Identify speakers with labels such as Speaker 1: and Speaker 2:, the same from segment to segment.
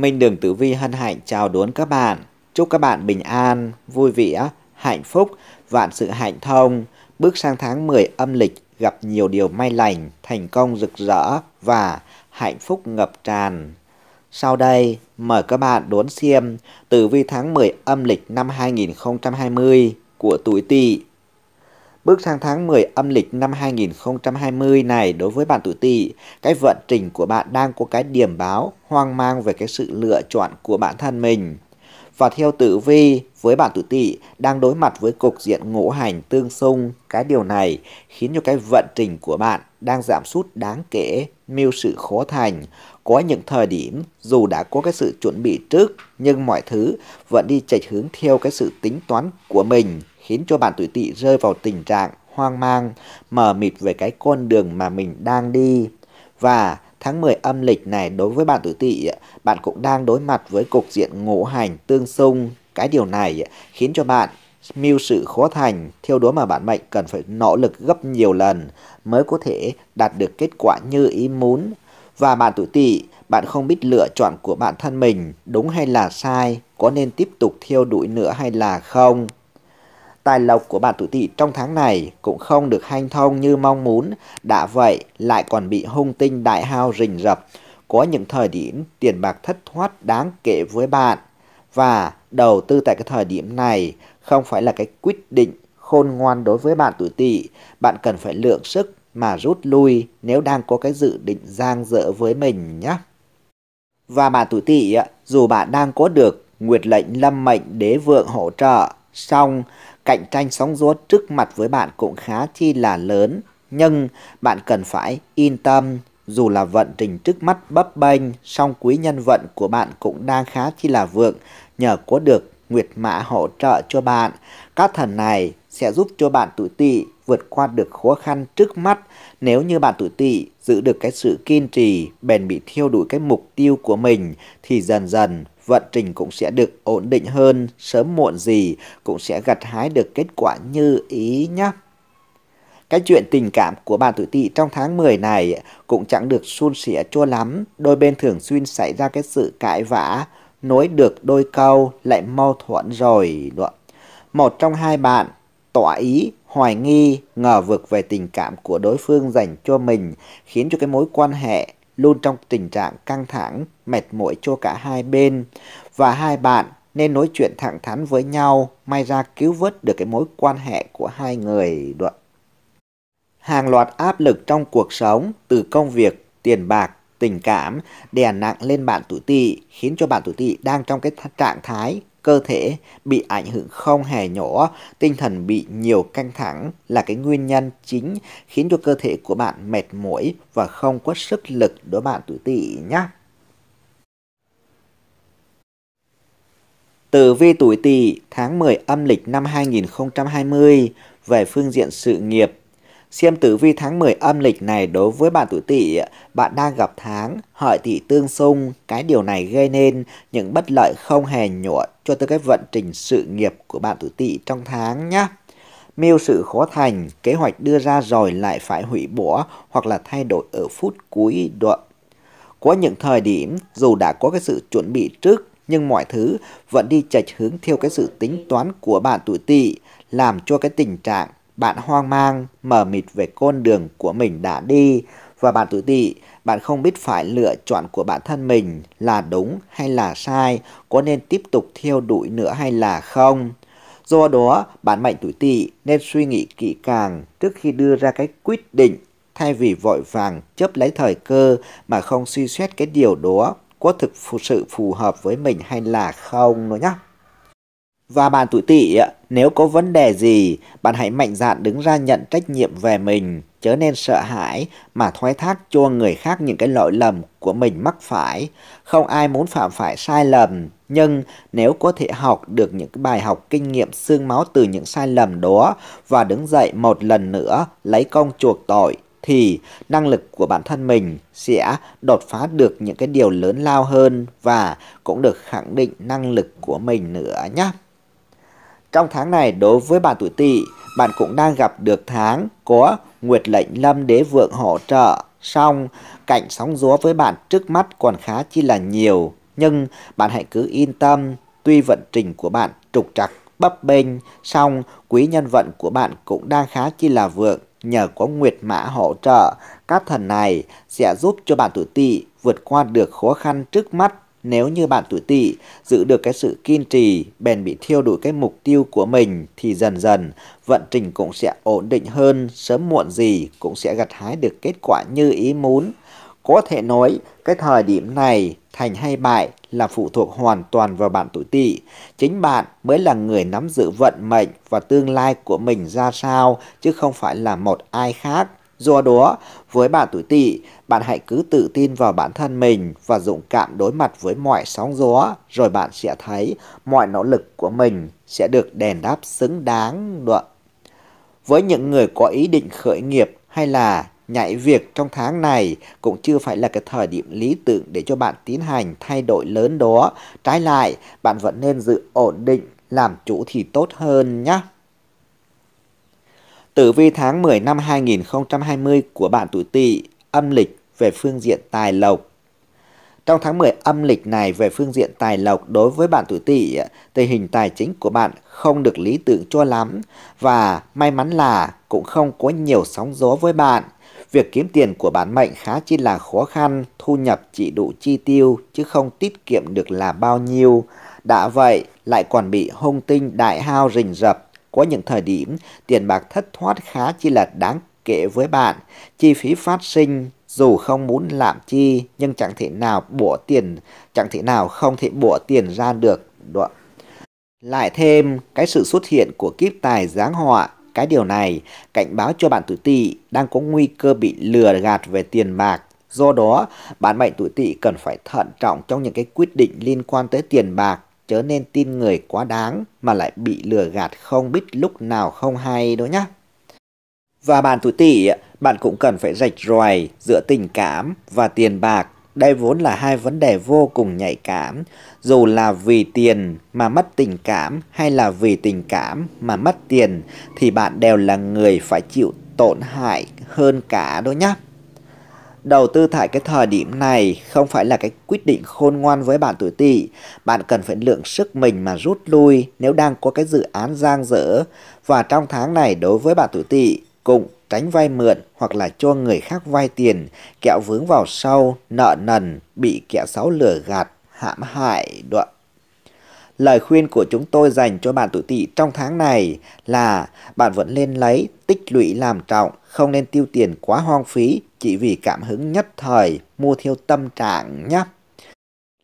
Speaker 1: Minh Đường Tử Vi hân hạnh chào đón các bạn. Chúc các bạn bình an, vui vẻ, hạnh phúc, vạn sự hạnh thông. Bước sang tháng 10 âm lịch gặp nhiều điều may lành, thành công rực rỡ và hạnh phúc ngập tràn. Sau đây, mời các bạn đón xem tử vi tháng 10 âm lịch năm 2020 của tuổi Tỵ. Bước sang tháng 10 âm lịch năm 2020 này đối với bạn tuổi Tỵ, cái vận trình của bạn đang có cái điểm báo hoang mang về cái sự lựa chọn của bản thân mình. Và theo tử vi, với bạn tuổi Tỵ đang đối mặt với cục diện ngũ hành tương xung, cái điều này khiến cho cái vận trình của bạn đang giảm sút đáng kể, mưu sự khó thành. Có những thời điểm dù đã có cái sự chuẩn bị trước nhưng mọi thứ vẫn đi chệch hướng theo cái sự tính toán của mình khiến cho bạn tuổi tỵ rơi vào tình trạng hoang mang, mờ mịt về cái con đường mà mình đang đi. Và tháng 10 âm lịch này đối với bạn tuổi tỵ, bạn cũng đang đối mặt với cục diện ngũ hành tương xung. Cái điều này khiến cho bạn mưu sự khó thành, theo đó mà bạn mệnh cần phải nỗ lực gấp nhiều lần mới có thể đạt được kết quả như ý muốn. Và bạn tuổi tỵ, bạn không biết lựa chọn của bản thân mình đúng hay là sai, có nên tiếp tục theo đuổi nữa hay là không. Tài lộc của bạn tuổi tỵ trong tháng này cũng không được hanh thông như mong muốn, đã vậy lại còn bị hung tinh đại hao rình rập. Có những thời điểm tiền bạc thất thoát đáng kể với bạn. Và đầu tư tại cái thời điểm này không phải là cái quyết định khôn ngoan đối với bạn tuổi tỵ. Bạn cần phải lượng sức mà rút lui nếu đang có cái dự định giang dở với mình nhé. Và bạn tuổi tỵ, dù bạn đang có được nguyệt lệnh lâm mệnh đế vượng hỗ trợ, song cạnh tranh sóng gió trước mặt với bạn cũng khá chi là lớn. Nhưng bạn cần phải yên tâm, dù là vận trình trước mắt bấp bênh, song quý nhân vận của bạn cũng đang khá chi là vượng nhờ có được nguyệt mã hỗ trợ cho bạn. Các thần này sẽ giúp cho bạn tuổi tỵ vượt qua được khó khăn trước mắt nếu như bạn tuổi tỵ giữ được cái sự kiên trì, bền bị theo đuổi cái mục tiêu của mình thì dần dần vận trình cũng sẽ được ổn định hơn, sớm muộn gì cũng sẽ gặt hái được kết quả như ý nhé. Cái chuyện tình cảm của bạn tuổi tỵ trong tháng 10 này cũng chẳng được suôn sẻ cho lắm, đôi bên thường xuyên xảy ra cái sự cãi vã, nối được đôi câu lại mâu thuẫn rồi. Một trong hai bạn tỏ ý, hoài nghi, ngờ vực về tình cảm của đối phương dành cho mình khiến cho cái mối quan hệ luôn trong tình trạng căng thẳng, mệt mỏi cho cả hai bên và hai bạn nên nói chuyện thẳng thắn với nhau, may ra cứu vớt được cái mối quan hệ của hai người. Đoạn. Hàng loạt áp lực trong cuộc sống từ công việc, tiền bạc, tình cảm đè nặng lên bạn tuổi tỵ khiến cho bạn tuổi tỵ đang trong cái trạng thái cơ thể bị ảnh hưởng không hề nhỏ, tinh thần bị nhiều căng thẳng là cái nguyên nhân chính khiến cho cơ thể của bạn mệt mỏi và không có sức lực đối bạn tuổi tỵ nhé. Tử vi tuổi tỵ tháng 10 âm lịch năm 2020 về phương diện sự nghiệp Xem tử vi tháng 10 âm lịch này đối với bạn tuổi tỵ, bạn đang gặp tháng hợi tỵ tương xung. Cái điều này gây nên những bất lợi không hề nhỏ cho tới cái vận trình sự nghiệp của bạn tuổi tỵ trong tháng nhé. Mưu sự khó thành, kế hoạch đưa ra rồi lại phải hủy bỏ hoặc là thay đổi ở phút cuối đoạn. Có những thời điểm dù đã có cái sự chuẩn bị trước nhưng mọi thứ vẫn đi chệch hướng theo cái sự tính toán của bạn tuổi tỵ làm cho cái tình trạng bạn hoang mang, mờ mịt về con đường của mình đã đi và bạn tuổi tỵ, bạn không biết phải lựa chọn của bản thân mình là đúng hay là sai, có nên tiếp tục theo đuổi nữa hay là không. Do đó, bạn mệnh tuổi tỵ nên suy nghĩ kỹ càng trước khi đưa ra cái quyết định thay vì vội vàng chấp lấy thời cơ mà không suy xét cái điều đó có thực sự phù hợp với mình hay là không nữa nhé. Và bạn tuổi tỵ, nếu có vấn đề gì, bạn hãy mạnh dạn đứng ra nhận trách nhiệm về mình, chớ nên sợ hãi mà thoái thác cho người khác những cái lỗi lầm của mình mắc phải. Không ai muốn phạm phải sai lầm, nhưng nếu có thể học được những cái bài học kinh nghiệm xương máu từ những sai lầm đó và đứng dậy một lần nữa lấy công chuộc tội, thì năng lực của bản thân mình sẽ đột phá được những cái điều lớn lao hơn và cũng được khẳng định năng lực của mình nữa nhé. Trong tháng này đối với bạn tuổi tỵ, bạn cũng đang gặp được tháng có Nguyệt lệnh lâm đế vượng hỗ trợ. song cảnh sóng gió với bạn trước mắt còn khá chi là nhiều. Nhưng bạn hãy cứ yên tâm, tuy vận trình của bạn trục trặc, bấp bênh, song quý nhân vận của bạn cũng đang khá chi là vượng nhờ có nguyệt mã hỗ trợ. Các thần này sẽ giúp cho bạn tuổi tỵ vượt qua được khó khăn trước mắt nếu như bạn tuổi tỵ giữ được cái sự kiên trì, bền bị thiêu đuổi cái mục tiêu của mình thì dần dần vận trình cũng sẽ ổn định hơn, sớm muộn gì cũng sẽ gặt hái được kết quả như ý muốn. Có thể nói cái thời điểm này thành hay bại là phụ thuộc hoàn toàn vào bạn tuổi tỵ. Chính bạn mới là người nắm giữ vận mệnh và tương lai của mình ra sao chứ không phải là một ai khác. Do đó, với bạn tuổi tỵ, bạn hãy cứ tự tin vào bản thân mình và dũng cảm đối mặt với mọi sóng gió, rồi bạn sẽ thấy mọi nỗ lực của mình sẽ được đền đáp xứng đáng. Đoạn. Với những người có ý định khởi nghiệp hay là nhảy việc trong tháng này cũng chưa phải là cái thời điểm lý tưởng để cho bạn tiến hành thay đổi lớn đó. Trái lại, bạn vẫn nên giữ ổn định, làm chủ thì tốt hơn nhé. Tử vi tháng 10 năm 2020 của bạn tuổi Tỵ âm lịch về phương diện tài lộc. Trong tháng 10 âm lịch này về phương diện tài lộc đối với bạn tuổi Tỵ, ờ, tình hình tài chính của bạn không được lý tưởng cho lắm và may mắn là cũng không có nhiều sóng gió với bạn. Việc kiếm tiền của bản mệnh khá chi là khó khăn, thu nhập chỉ đủ chi tiêu chứ không tiết kiệm được là bao nhiêu. Đã vậy, lại còn bị hung tinh đại hao rình rập, có những thời điểm tiền bạc thất thoát khá chi là đáng kể với bạn. Chi phí phát sinh dù không muốn làm chi nhưng chẳng thể nào bỏ tiền, chẳng thể nào không thể bỏ tiền ra được. Đoạn. Lại thêm cái sự xuất hiện của kiếp tài giáng họa cái điều này cảnh báo cho bạn tuổi tỵ đang có nguy cơ bị lừa gạt về tiền bạc. Do đó, bạn mệnh tuổi tỵ cần phải thận trọng trong những cái quyết định liên quan tới tiền bạc, chớ nên tin người quá đáng mà lại bị lừa gạt không biết lúc nào không hay đó nhá. Và bạn tuổi tỵ, bạn cũng cần phải rạch ròi giữa tình cảm và tiền bạc. Đây vốn là hai vấn đề vô cùng nhạy cảm, dù là vì tiền mà mất tình cảm hay là vì tình cảm mà mất tiền thì bạn đều là người phải chịu tổn hại hơn cả đó nhá. Đầu tư tại cái thời điểm này không phải là cái quyết định khôn ngoan với bạn tuổi tỵ. Bạn cần phải lượng sức mình mà rút lui nếu đang có cái dự án giang dở. Và trong tháng này đối với bạn tuổi tỵ cũng tránh vay mượn hoặc là cho người khác vay tiền, kẹo vướng vào sâu, nợ nần, bị kẻ xấu lừa gạt, hãm hại. Đoạn. Lời khuyên của chúng tôi dành cho bạn tuổi tỵ trong tháng này là bạn vẫn nên lấy tích lũy làm trọng, không nên tiêu tiền quá hoang phí chỉ vì cảm hứng nhất thời, mua theo tâm trạng nhé.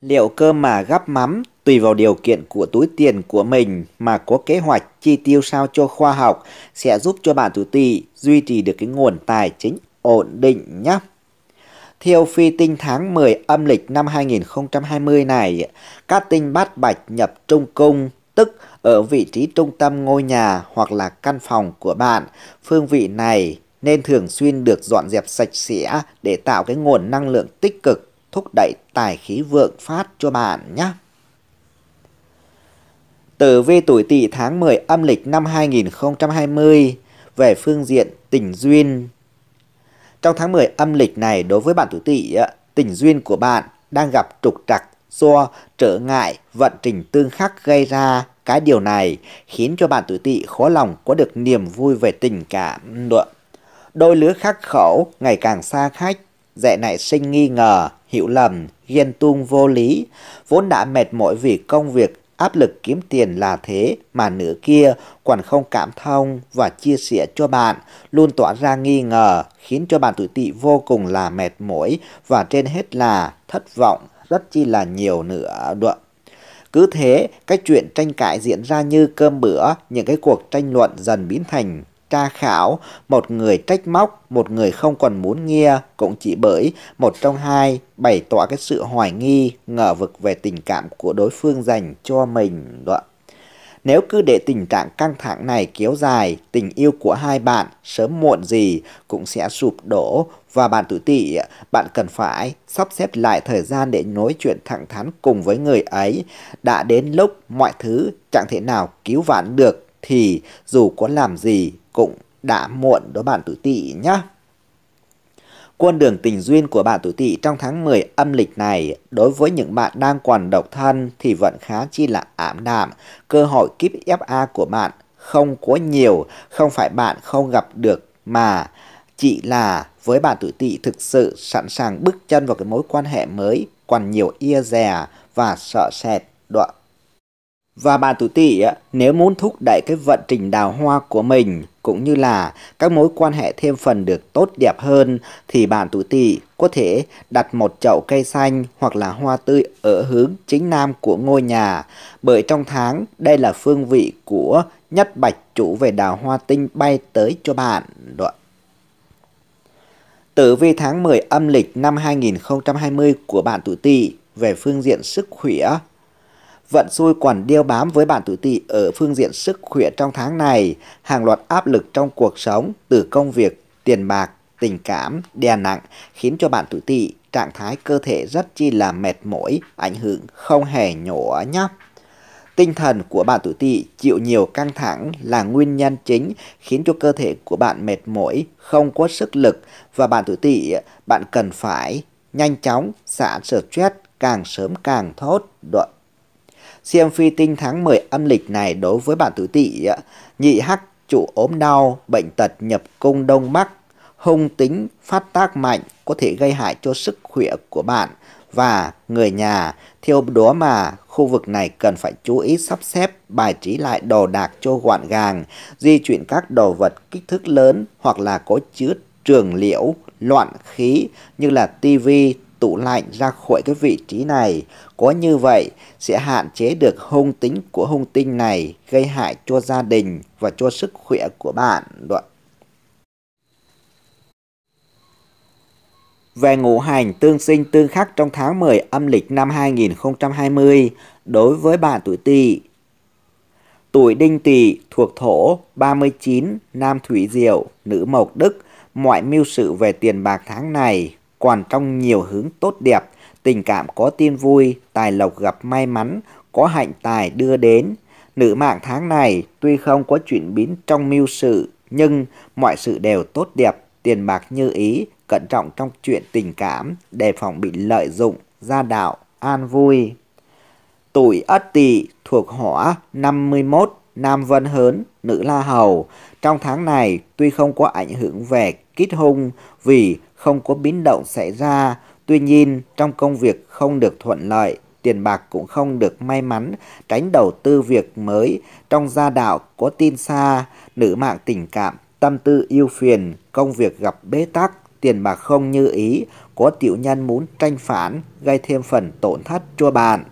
Speaker 1: Liệu cơm mà gắp mắm tùy vào điều kiện của túi tiền của mình mà có kế hoạch chi tiêu sao cho khoa học sẽ giúp cho bạn tuổi tỵ duy trì được cái nguồn tài chính ổn định nhé. Theo phi tinh tháng 10 âm lịch năm 2020 này, các tinh bát bạch nhập trung cung, tức ở vị trí trung tâm ngôi nhà hoặc là căn phòng của bạn. Phương vị này nên thường xuyên được dọn dẹp sạch sẽ để tạo cái nguồn năng lượng tích cực thúc đẩy tài khí vượng phát cho bạn nhé. Tử vi tuổi tỵ tháng 10 âm lịch năm 2020 về phương diện tình duyên. Trong tháng 10 âm lịch này đối với bạn tuổi tỵ, tình duyên của bạn đang gặp trục trặc do trở ngại vận trình tương khắc gây ra. Cái điều này khiến cho bạn tuổi tỵ khó lòng có được niềm vui về tình cảm. Đôi lứa khắc khẩu ngày càng xa khách, dạy nảy sinh nghi ngờ, hiểu lầm, ghen tuông vô lý, vốn đã mệt mỏi vì công việc áp lực kiếm tiền là thế mà nửa kia còn không cảm thông và chia sẻ cho bạn, luôn tỏa ra nghi ngờ, khiến cho bạn tuổi tị vô cùng là mệt mỏi và trên hết là thất vọng rất chi là nhiều nữa đoạn. Cứ thế, cái chuyện tranh cãi diễn ra như cơm bữa, những cái cuộc tranh luận dần biến thành tra khảo, một người trách móc, một người không còn muốn nghe, cũng chỉ bởi một trong hai bày tỏ cái sự hoài nghi, ngờ vực về tình cảm của đối phương dành cho mình. Đó. Nếu cứ để tình trạng căng thẳng này kéo dài, tình yêu của hai bạn sớm muộn gì cũng sẽ sụp đổ và bạn tự tỵ, bạn cần phải sắp xếp lại thời gian để nói chuyện thẳng thắn cùng với người ấy. Đã đến lúc mọi thứ chẳng thể nào cứu vãn được thì dù có làm gì cũng đã muộn đó bạn tuổi tỵ nhá. Quân đường tình duyên của bạn tuổi tỵ trong tháng 10 âm lịch này đối với những bạn đang còn độc thân thì vẫn khá chi là ảm đạm. Cơ hội kiếp FA của bạn không có nhiều, không phải bạn không gặp được mà chỉ là với bạn tuổi tỵ thực sự sẵn sàng bước chân vào cái mối quan hệ mới còn nhiều ia dè và sợ sệt đoạn và bạn tuổi tỵ nếu muốn thúc đẩy cái vận trình đào hoa của mình, cũng như là các mối quan hệ thêm phần được tốt đẹp hơn, thì bạn tuổi tỵ có thể đặt một chậu cây xanh hoặc là hoa tươi ở hướng chính nam của ngôi nhà bởi trong tháng, đây là phương vị của nhất bạch chủ về đào hoa tinh bay tới cho bạn. Đoạn. Tử vi tháng 10 âm lịch năm 2020 của bạn tuổi Tỵ về phương diện sức khỏe. Vận xui còn điêu bám với bạn tuổi Tỵ ở phương diện sức khỏe trong tháng này, hàng loạt áp lực trong cuộc sống từ công việc, tiền bạc, tình cảm đè nặng khiến cho bạn tuổi Tỵ trạng thái cơ thể rất chi là mệt mỏi, ảnh hưởng không hề nhỏ nhé. Tinh thần của bạn tuổi tỵ chịu nhiều căng thẳng là nguyên nhân chính khiến cho cơ thể của bạn mệt mỏi, không có sức lực và bạn tuổi tỵ bạn cần phải nhanh chóng xả stress càng sớm càng tốt. Đoạn. Xem phi tinh tháng 10 âm lịch này đối với bạn Tử tỵ nhị hắc chủ ốm đau, bệnh tật nhập cung đông bắc, hung tính phát tác mạnh có thể gây hại cho sức khỏe của bạn và người nhà. Theo đó mà khu vực này cần phải chú ý sắp xếp bài trí lại đồ đạc cho gọn gàng, di chuyển các đồ vật kích thước lớn hoặc là có chứa trường liễu, loạn khí như là tivi, tủ lạnh ra khỏi cái vị trí này. Có như vậy sẽ hạn chế được hung tính của hung tinh này gây hại cho gia đình và cho sức khỏe của bạn. Đoạn. về ngũ hành tương sinh tương khắc trong tháng 10 âm lịch năm 2020 đối với bạn tuổi Tỵ. Tuổi Đinh Tỵ thuộc thổ 39, nam thủy diệu, nữ mộc đức, mọi mưu sự về tiền bạc tháng này còn trong nhiều hướng tốt đẹp, tình cảm có tin vui, tài lộc gặp may mắn, có hạnh tài đưa đến. Nữ mạng tháng này tuy không có chuyện biến trong mưu sự, nhưng mọi sự đều tốt đẹp, tiền bạc như ý, cẩn trọng trong chuyện tình cảm, đề phòng bị lợi dụng, gia đạo, an vui. Tuổi Ất Tỵ thuộc hỏa 51, nam vân hớn, nữ la hầu. Trong tháng này tuy không có ảnh hưởng về kết hung vì không có biến động xảy ra, tuy nhiên trong công việc không được thuận lợi, tiền bạc cũng không được may mắn, tránh đầu tư việc mới, trong gia đạo có tin xa, nữ mạng tình cảm, tâm tư yêu phiền, công việc gặp bế tắc, tiền bạc không như ý, có tiểu nhân muốn tranh phản, gây thêm phần tổn thất cho bạn.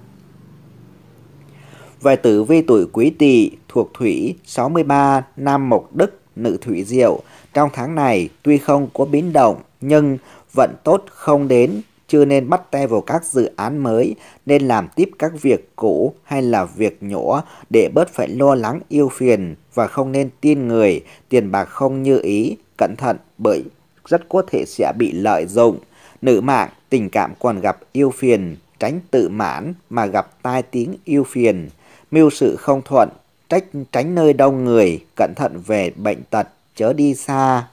Speaker 1: Về tử vi tuổi quý tỵ thuộc thủy 63, nam mộc đức, nữ thủy diệu. Trong tháng này tuy không có biến động nhưng vận tốt không đến, chưa nên bắt tay vào các dự án mới, nên làm tiếp các việc cũ hay là việc nhỏ để bớt phải lo lắng yêu phiền và không nên tin người, tiền bạc không như ý, cẩn thận bởi rất có thể sẽ bị lợi dụng. Nữ mạng tình cảm còn gặp yêu phiền, tránh tự mãn mà gặp tai tiếng yêu phiền. Mưu sự không thuận, trách tránh nơi đông người, cẩn thận về bệnh tật, chớ đi xa.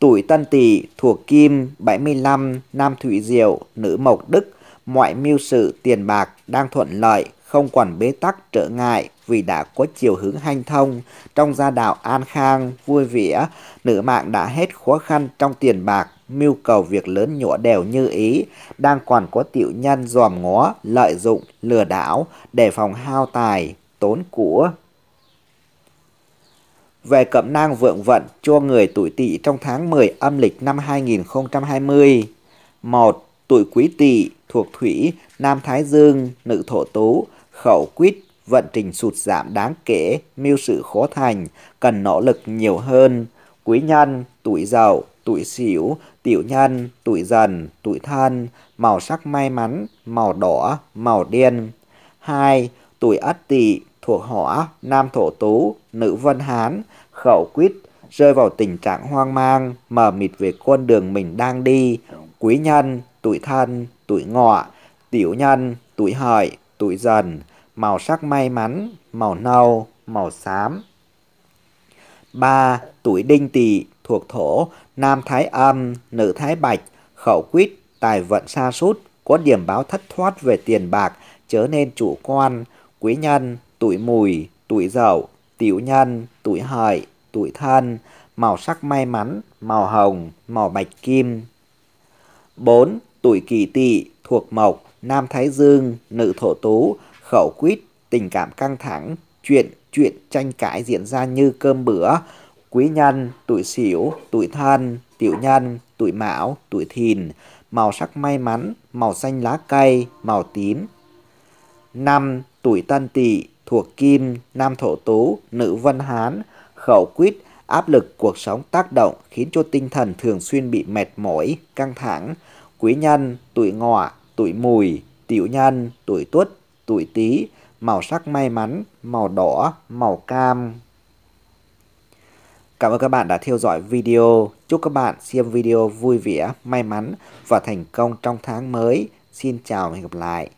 Speaker 1: Tuổi Tân Tỵ thuộc Kim 75, Nam Thủy Diệu, nữ Mộc Đức, mọi mưu sự tiền bạc đang thuận lợi, không còn bế tắc trở ngại vì đã có chiều hướng hanh thông trong gia đạo an khang, vui vẻ, nữ mạng đã hết khó khăn trong tiền bạc, mưu cầu việc lớn nhỏ đều như ý, đang còn có tiểu nhân dòm ngó, lợi dụng, lừa đảo, đề phòng hao tài, tốn của. Về cẩm nang vượng vận cho người tuổi tỵ trong tháng 10 âm lịch năm 2020. 1. Tuổi quý tỵ thuộc thủy, nam thái dương, nữ thổ tú, khẩu quýt, vận trình sụt giảm đáng kể, mưu sự khó thành, cần nỗ lực nhiều hơn. Quý nhân, tuổi dậu, tuổi sửu, tiểu nhân, tuổi dần, tuổi thân, màu sắc may mắn, màu đỏ, màu đen. 2. Tuổi ất tỵ, thuộc hỏa, nam thổ tú, nữ vân hán, khẩu quýt, rơi vào tình trạng hoang mang, mờ mịt về con đường mình đang đi. Quý nhân, tuổi thân, tuổi ngọ, tiểu nhân, tuổi hợi, tuổi dần, màu sắc may mắn, màu nâu, màu xám. 3. Tuổi đinh tỵ thuộc thổ, nam thái âm, nữ thái bạch, khẩu quýt, tài vận sa sút có điểm báo thất thoát về tiền bạc, chớ nên chủ quan, quý nhân, tuổi mùi, tuổi dậu, tiểu nhân, tuổi hợi, tuổi thân, màu sắc may mắn, màu hồng, màu bạch kim. 4. Tuổi kỷ tỵ thuộc mộc, nam thái dương, nữ thổ tú, khẩu quýt, tình cảm căng thẳng, chuyện chuyện tranh cãi diễn ra như cơm bữa, quý nhân, tuổi sửu, tuổi thân, tiểu nhân, tuổi mão, tuổi thìn, màu sắc may mắn, màu xanh lá cây, màu tím. 5. Tuổi tân tỵ thuộc kim, nam thổ tú, nữ vân hán, khẩu quýt, áp lực cuộc sống tác động khiến cho tinh thần thường xuyên bị mệt mỏi, căng thẳng. Quý nhân, tuổi ngọ, tuổi mùi, tiểu nhân, tuổi tuất, tuổi tý, màu sắc may mắn, màu đỏ, màu cam. Cảm ơn các bạn đã theo dõi video. Chúc các bạn xem video vui vẻ, may mắn và thành công trong tháng mới. Xin chào và hẹn gặp lại.